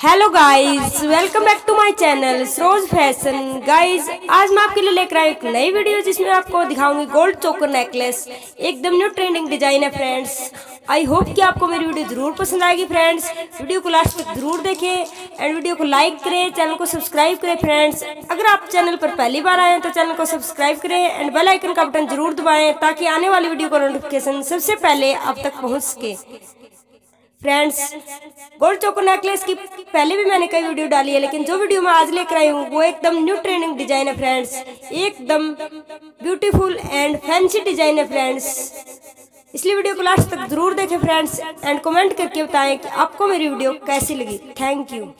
Hello guys welcome back to my channel Saroj fashion guys आज मैं आपके लिए लेकर आई एक नई वीडियो जिसमें आपको दिखाऊँगी गोल्ड चोकर नेकलेस एकदम न्यू ट्रेंडिंग डिज़ाइन है फ्रेंड्स आई होप कि आपको मेरी वीडियो ज़रूर पसंद आएगी फ्रेंड्स वीडियो को लास्ट तक ज़रूर देखें एंड वीडियो को लाइक करें चैनल को सब्सक्राइब करें फ्रेंड्स अगर आप चैनल पर पहली बार आए हैं तो चैनल को सब्सक्राइब करें एंड बेल आइकन का बटन ज़रूर दबाएँ ताकि आने वाली वीडियो का नोटिफिकेशन सबसे पहले आप तक पहुँच सके। फ्रेंड्स गोल्ड चोको नेकलेस की पहले भी मैंने कई वीडियो डाली है, लेकिन जो वीडियो मैं आज लेकर आई हूँ, वो एकदम न्यू ट्रेंडिंग डिज़ाइन है फ्रेंड्स एकदम ब्यूटीफुल एंड फैंसी डिज़ाइन है फ्रेंड्स इसलिए वीडियो को लास्ट तक ज़रूर देखें फ्रेंड्स एंड कमेंट करके बताएँ कि आपको मेरी वीडियो कैसी लगी। Thank you